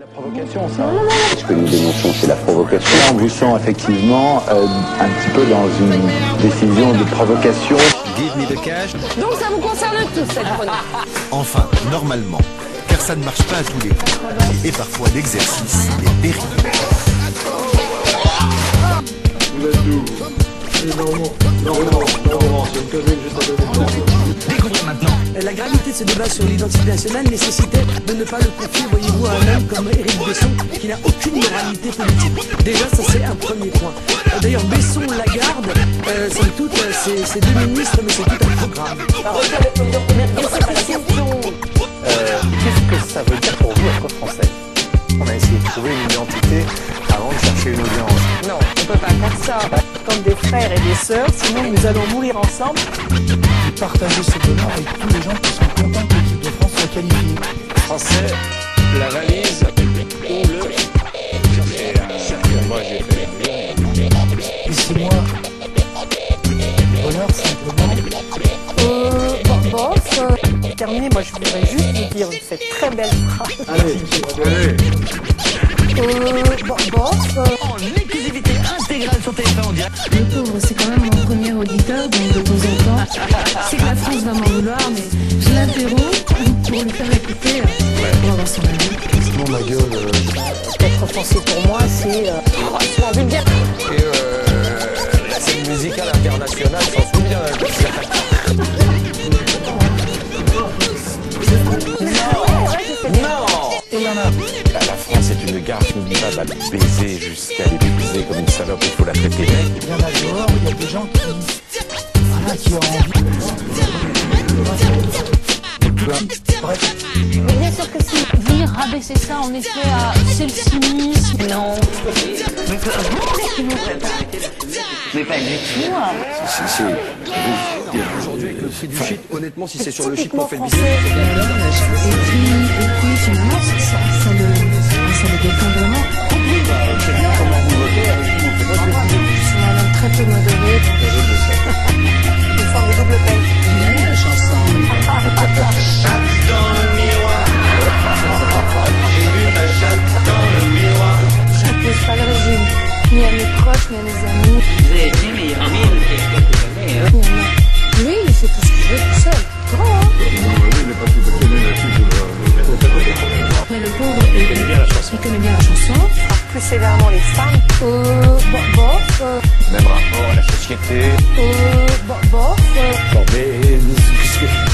La provocation, ça. Ce que nous dénonçons, c'est la provocation. On vous sent effectivement euh, un petit peu dans une décision de provocation. Give me the cash. Donc ça vous concerne tous cette chronique. Enfin, normalement. Car ça ne marche pas à tous les coups. Et parfois l'exercice est. Découvrez ce débat sur l'identité nationale nécessitait de ne pas le confier, voyez-vous, à un homme comme Éric Besson, qui n'a aucune moralité politique. Déjà, ça c'est un premier point. Euh, D'ailleurs, Besson, Lagarde, euh, somme toute, euh, c'est c'est deux ministres, mais c'est tout un programme. Euh, Qu'est-ce que ça veut dire pour vous être français? On a essayé de trouver une identité avant de chercher une audience. Non, on peut pas faire ça. Comme des frères et des sœurs, sinon nous allons mourir ensemble. Partager ce bonheur avec tous les gens qui sont contents que l'équipe de France soit qualifiée. français, la valise ou le. Moi j'ai fait. Et c'est moi, le bonheur simplement, Euh, bon, bof. euh, pour terminer, moi je voudrais juste vous dire cette très belle phrase. Euh, bon, bof. euh, Le pauvre, c'est quand même mon premier auditeur, donc de temps en temps, c'est que la France va m'en vouloir, mais je l'interromps pour lui faire écouter, euh, pour avoir son avis. sinon ma gueule, euh, Être français pour moi, c'est euh, franchement vulgaire. Et euh, la scène musicale internationale s'en souvient. Bah, la France est une gare conviviale à baiser jusqu'à les déguiser comme une salope, il faut la traiter mec. bien là dehors, il y a des gens qui, voilà, qui ont envie. Bref, Mais bien sûr que si venir rabaisser ça en effet à c'est le cynisme, non. Aujourd'hui, avec le prix du shit, honnêtement, si c'est sur le shit qu'on fait le business. Et puis, et puis finalement, ça, ça, ça le, le défend vraiment. Je suis madame très peu modérée. Une forme de double peine. Il a la chanson. J'impose pas le régime, ni à mes proches, ni à mes amis. Lui, il fait tout ce qu'il veut tout seul. Grand, hein Mais le pauvre, il, il connaît bien la chanson. Plus sévèrement les femmes. Euh, bof. euh, Même rapport à la société. Euh, bo- bof. euh, Non, mais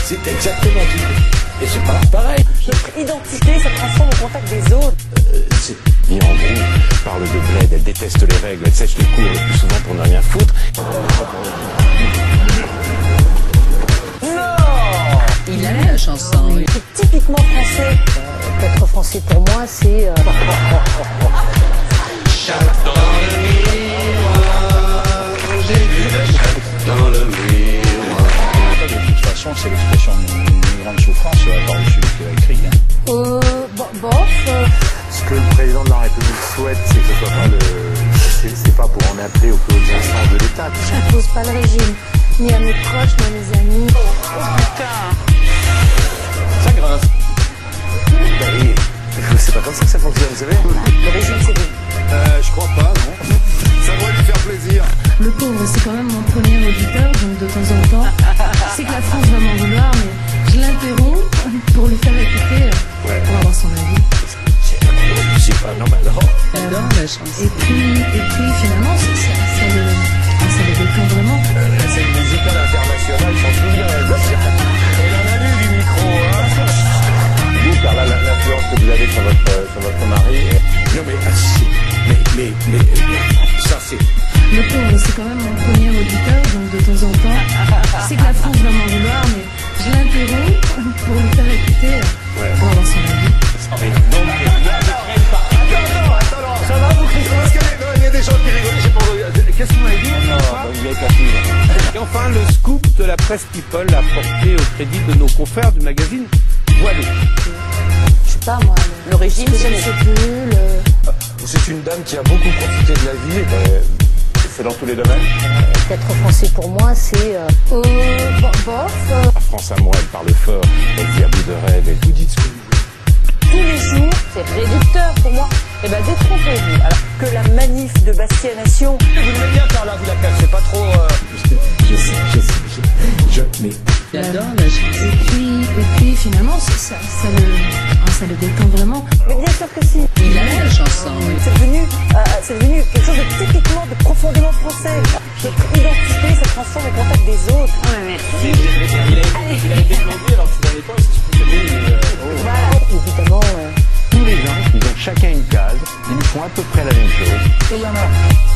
c'est exactement tout. Et c'est pas pareil. Notre identité, ça transforme au contact des autres. C'est mis en gros, parle de bled, elle déteste les règles, elle sèche les cours le plus souvent pour ne rien foutre. Il a la chanson. oui. C'est typiquement français. Être français pour moi, c'est... euh, De toute façon, c'est l'expression d'une grande souffrance la part de celui qui l'a écrit. hein. euh, bo- bof. euh, Ce que le président de la République souhaite, c'est que ce soit pas le. C'est pas pour en appeler aux plus hautes instances de l'État. J'impose pas le régime, ni à mes proches, ni à mes amis. Ça grince. C'est pas comme ça que ça fonctionne, vous savez Le régime, c'est des... Euh, je crois pas, non. Ça devrait lui faire plaisir. Le pauvre, c'est quand même mon premier auditeur, donc de temps en temps, c'est que la France va m'en vouloir, mais je l'interromps pour lui faire écouter, euh, pour avoir son avis. C'est pas normal, non. Et puis, et puis finalement, ça, ça, ça le, ça le vraiment. La scène musicale internationale s'en souvient. Là, la- l'influence que vous avez sur votre, euh, sur votre mari, Non, mais, ah, mais, mais, mais, mais, ça c'est. Le pauvre, c'est quand même mon premier auditeur, donc de temps en temps, c'est que la France va m'en vouloir, mais je l'interromps pour lui faire écouter, euh, pour avoir son avis. Ça va, vous, Christophe Parce qu'il y a- non, il y a des gens qui rigolent, j'ai pas entendu. Qu'est-ce que vous m'avez dit Et enfin, le scoop de la presse People a porté au crédit de nos confrères du magazine Voilé. Je sais pas, moi, le, le régime, c'est le plus, le... C'est une dame qui a beaucoup profité de la vie. et ben, c'est dans tous les domaines. Être français pour moi, c'est... Euh, euh, bo- bof. euh, La France à moi, elle parle fort, elle dit à bout de rêve, elle vous dites ce que vous voulez. tous les jours, c'est réducteur pour moi. Eh ben détrompez-vous. Alors que la manif de Bastia Nation. Vous l'aimez bien faire la vous la c'est pas trop. Euh... Je sais, je sais, je, je mais. J'adore la chanson. Et puis, et puis finalement, ça, ça, ça le, ça le détend vraiment. Mais bien sûr que si. Il a la chanson. C'est devenu, euh, c'est devenu quelque chose de typiquement, de profondément français. Notre identité se transforme au contact des autres. Ouais, merci. Il a été demandé alors que dans les postes. Voilà. Évidemment. euh, Tous les gens, ils ont chacun une case, ils font à peu près la même chose. Et il y en a.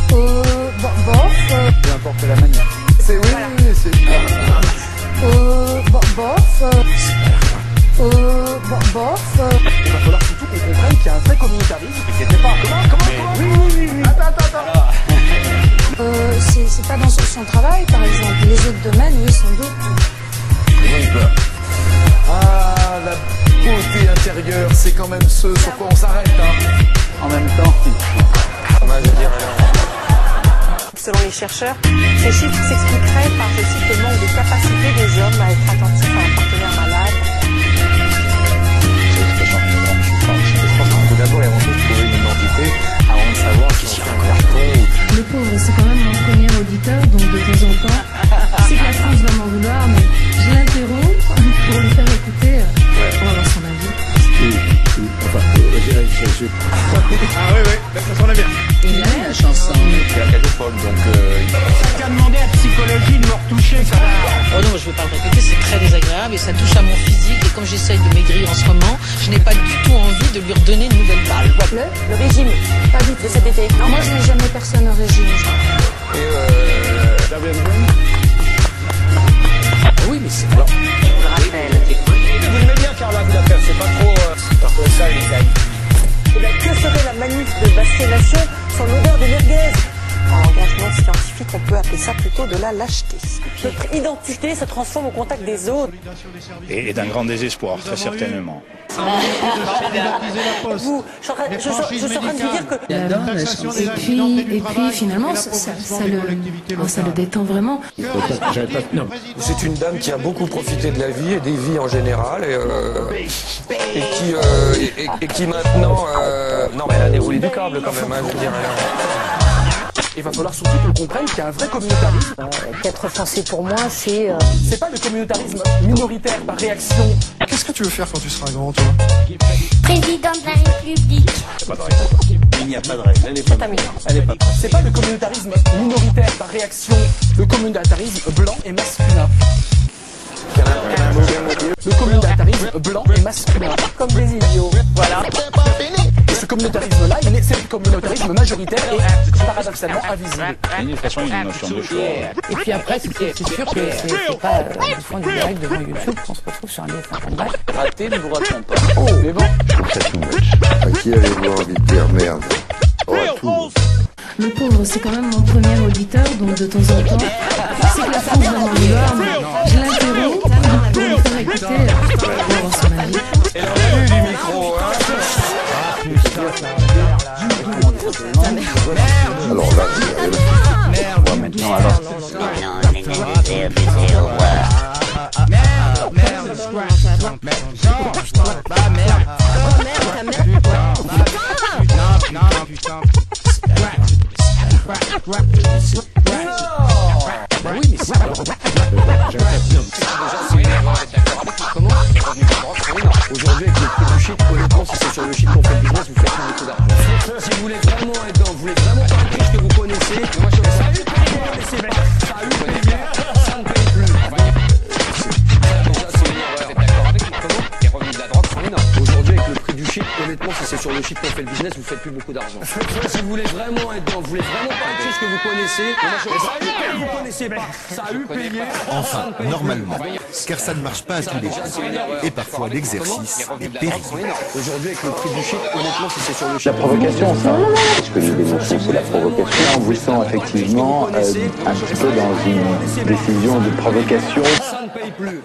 communautarisme et qu'il n'était pas. Comment, comment, comment Oui, oui, oui, oui. Attends, attends, attends. Euh, c'est pas dans son, travail, par exemple. Les autres domaines, oui, sans doute. Ah, la beauté intérieure, c'est quand même ce sur quoi on s'arrête. Hein. En même temps, dirais Selon les chercheurs, ces chiffres s'expliqueraient par, je cite, le manque de capacité des hommes à être attentifs à un partenaire et tout trouver une identité avant de savoir si c'est un Le pauvre, c'est quand même mon premier auditeur, je vais pas le répéter, c'est très désagréable et ça touche à mon physique. Et comme j'essaye de maigrir en ce moment, je n'ai pas du tout envie de lui redonner une nouvelle balle. Le, le régime Pas tout. de cet été. Non, moi, je mets jamais personne au régime. Et euh, oui, mais c'est. Vous faire la vous ça plutôt de la lâcheté. Notre identité se transforme au contact des autres. Et, d'un grand désespoir, très certainement. Vous, je suis en train, je, je- je suis en train de vous dire que. Et puis, et puis finalement, ça, ça, ça le, oh, ça le détend vraiment. C'est une dame qui a beaucoup profité de la vie et des vies en général et, euh, et qui euh, et, et- et qui maintenant euh, non mais elle a déroulé du câble quand même hein, je veux dire. Il va falloir surtout qu'on comprenne qu'il y a un vrai communautarisme. qu'être français pour moi, c'est euh, C'est pas le communautarisme minoritaire par réaction. Qu'est-ce que tu veux faire quand tu seras grand, toi? Président de la République. Il n'y a pas de règle, elle est pas. Elle est pas. C'est pas le communautarisme minoritaire par réaction. Le communautarisme blanc et masculin. Le communautarisme blanc et masculin. comme des idiots. Voilà. Et ce communautarisme-là, il est- c'est le communautarisme majoritaire et paradoxalement invisible. Une notion de choix. Et puis après, c'est c'est sûr que c'est c'est pas euh, en du direct devant YouTube qu'on se retrouve sur un de bref. Raté, ne vous raterons pas. Oh, mais bon. ça too much. À qui avez-vous envie de dire merde? Oh, à tout. Le pauvre, c'est quand même mon premier auditeur, donc de temps en temps. Sais que la France va m'en vouloir, mais je l'interromps pour son avis. Du micro. Alors là, je dirais, Maintenant, alors, Bah le shit qu'on fait le business, vous faites plus beaucoup d'argent. Si vous voulez vraiment être dans, vous voulez vraiment pas riche que vous connaissez, moi je fais ça. a eu payé, vous connaissez pas. Ça a eu payé. Enfin, normalement, car ça ne marche pas à tous les coups. Et parfois l'exercice est pénible. Aujourd'hui, avec le prix du shit, honnêtement, si c'est sur le shit. La provocation, ça. Ce que nous dénonçons, c'est la provocation. On vous sent effectivement euh, un petit peu dans une décision de provocation. Ça ne paye plus.